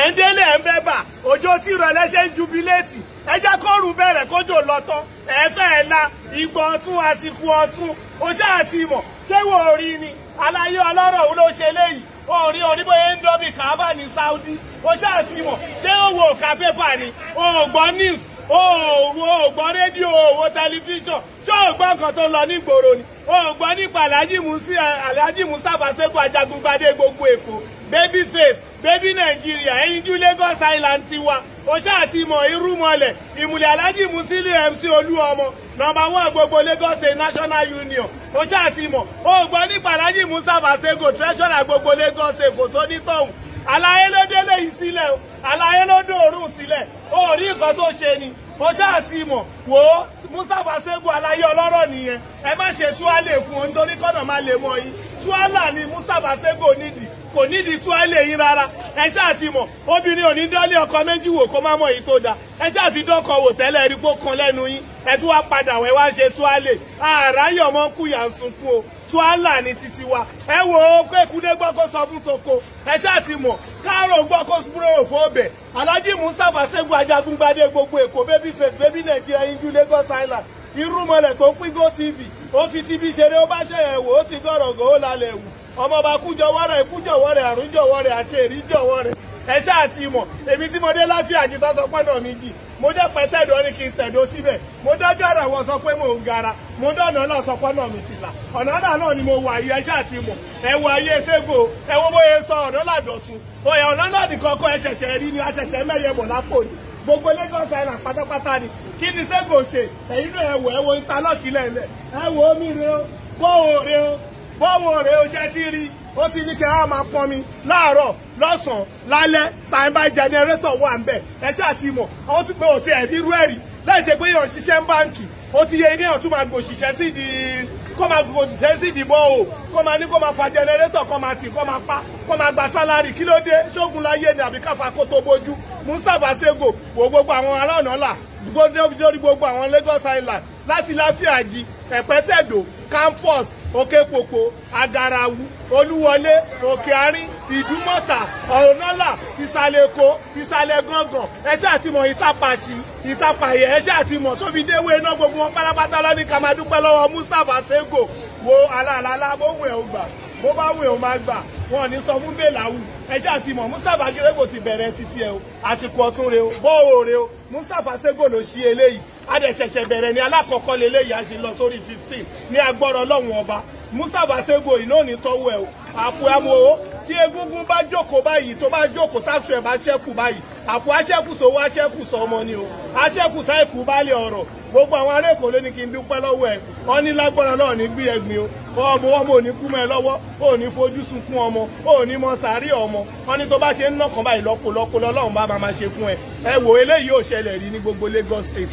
ẹ̀ ń délé ẹ̀ ń bẹ́ bà òjò tí ìrọ̀lẹ́ ṣe ń jubiléètì ẹ jẹ́ kóòrù bẹ̀rẹ̀ kójò lọ tán. Ẹ la ìgbọ̀n ọ̀tún àsìkò ọ̀tún. Ojú àti ìmọ̀. Ṣé wò ó rí ni? Aláyé ọlọ́rọ̀ òun ló ṣe léyìí? Orí oníbóyè ń dọ́bì kábà ní Saudi. Ojú àti ìmọ̀. Ṣé ó wò ká pépà ni? O ò gbọ́ news. O ò gbọ́ rédíò o ò wo tẹlifíṣàn. Ṣé o gbọ́ nǹkan tó ń lọ nígboro ni? O ò gbọ́ nípa Alhaji Musi Alhaji Mustapha Seko Ajagungbadé gbogbo Èkó baby face baby Nàìjíríà ẹyinjú Lagos Island tiwa. O ṣáà ti mọ irú mọlẹ̀. Ìmùlẹ̀ Alhaji Musili MC nọ́mbà one gbogbo Lagos State National Union. O ṣáà ti mọ. O nípa Alhaji Mustapha Seko treasurer gbogbo Lagos State kò tó ní tọ̀hún. Àlàyé ló délé yìí sílẹ̀ o. Àlàyé ló dòórùn sílẹ̀. O rí nǹkan tó ṣe ni. O ṣáà ti wò ó Mustapha Seko àlàyé ọlọ́rọ̀ nìyẹn. Ẹ má ṣe túwálè fún un nítorí kọ́nà má lè mọ yín túwálà ni Mustapha Seko nídìí kò nídìí túwálè yín rárá. Ẹ ṣáà ti mọ̀ obìnrin ò ní dọ́lé ọkọ méjì wò kó má mọ̀ èyí tó dáa. Ẹ ṣáà ti dọ́kọ̀ wò tẹ́lẹ̀ rí pó kan lẹ́nu yín. Ẹ tún wá padà wẹ́ wá ṣe túwálè àráyọ̀ mọ́ kúyà ń sunkún o. Tuala ní títí wa. Ẹ wo kó èkúdé gbọ́ kó sọ fún toko. Ẹ ṣáà ti mọ̀ káàrò gbọ́ kó búrò fóbẹ̀ Alhaji Mustapha Seko Ajagungbadé gbogbo Èkó baby face baby Nàìjíríà yíjú Lagos Island. Irúmọlẹ̀ tó ń pín GoTV ó fi tv ṣeré ó bá ṣẹ̀yẹ̀ wò ó ti gọ̀rọ̀gọ̀ ó lálẹ́ wù ọmọọba kújọwọ́ rẹ̀ kújọwọ́ rẹ̀ àrùnjọwọ́ rẹ̀ àti èríjọwọ́ rẹ̀. Ẹ ṣáà ti mọ̀ èmi tí mo dé láfíà jù tó sọ pọ́nà mi jì. Mo jẹ́ pẹ́tẹ́dọ̀ ní kí n tẹ̀dó síbẹ̀. Mo dá gàrà wọ́n sọ pé mò ń gara. Mo dọ̀nà náà sọ pọ́nà mi ti ọ̀nà náà náà ni mo wà yìí. Ẹ ṣáà ti mọ̀ ẹ ayé Sego ẹ bóyá sọ ọ̀nà làdọ̀tun òyà ọ̀nà náà nìkan kọ́ ẹ ṣẹ̀ṣẹ̀ rí ni. A ṣẹ̀ṣẹ̀ mẹ́yẹ lápò ni. Gbogbo Lagos Island pátápátá ni. Kí ni Sego ṣe? Ẹ̀yin náà ẹ wo ẹ wo omi rẹ o. Bọ́wọ́ rẹ o bọ́wọ́ rẹ o ṣe ti rí? Ó ti ní kí a máa pọn mi láàárọ̀ lọ́sàn-án lálẹ́. Sàǹbà jẹnẹrétọ̀ wà ń bẹ̀ ẹ ṣáà ti mọ̀ ó tún pé òtí ẹ̀ rírú ẹ̀rí. Láì ṣe pé yàn ṣiṣẹ́ ń báǹkì ó ti yẹ ilé yàn tún máa gbòṣìṣẹ́ sí di kó máa gbòṣìṣẹ́ sí ìdìbò o. Kó máa ní kó máa fa jẹnẹrétọ̀ kó máa tì kó máa pa kó máa gba sálárì. Kí ló dé? Ṣógun láyé ni àbí káfa kó tó bójú? Mustapha Seko wo gbogbo àwọn aláàánú là lórí gbogbo àwọn Lagos Island láti láfíàjì ẹ̀pẹ́tẹ̀dọ̀ campus òkèpòpò agarawu olúwọlé òkè àárín ìdúmọ̀tà ọ̀nàlà ìsàlẹ̀ èkó ìsàlẹ̀ gángan. Ẹṣẹ́ àtìmọ̀ ìtàpàṣì ìtàpàyẹ. Ẹṣẹ́ àtìmọ̀ tóbi déwé iná gbogbo wọn pátápátá lọ́ní ká máa dúpẹ́ lọ́wọ́ Mustapha Seko wo alálàálá bó wù ẹ́ ò gbà bó bá wù ẹ́ ò máa gbà wọn ní sọ fún bẹ́ẹ̀láwù ẹṣẹ́ àtìmọ̀ Mustapha Seko ti bẹ̀rẹ̀ títí ẹ o àsìkò ọ̀tún rẹ o bọ́ọ̀ rẹ o Mustapha Seko ló ṣí eléyìí. Adẹ̀ṣẹ̀ṣẹ̀ bẹ̀rẹ̀ ní alákọ̀ọ́kọ́ leléyìí a ṣe lọ sórí fifteen ní agbọ́rọ̀ ọlọ́run ọba Mustapha Seko iná ò ní tọ́wọ́ ẹ̀ o. Àpò amòwò tí egungun bá jókòó báyìí tó bá jókòó táṣù ẹ̀ bá ṣẹ́kù báyìí àpò aṣẹ́kù sówó aṣẹ́kù sọmọ ni o. Aṣẹ́kù sáìkù bálẹ̀ ọ̀rọ̀. Gbogbo àwọn ará èkó ló ní kí n dúpẹ́ lọ́wọ́ ẹ̀. Wọ́n ní lágbára náà ní gbé ẹ̀gbin o. Ọmọ ọmọ ò ní kú mọ́ ẹ lọ́wọ́. Ò ní fojú sunkún ọmọ. Ò ní mọ sàárì ọmọ. Wọ́n ní tó bá ṣe ń nọkàn báyìí lọ́pọ̀lọpọ̀ lọ́lọ́run bá máa ṣe fún ẹ. Ẹ wò eléyìí ò ṣẹlẹ̀ rí ní gbogbo Lagos State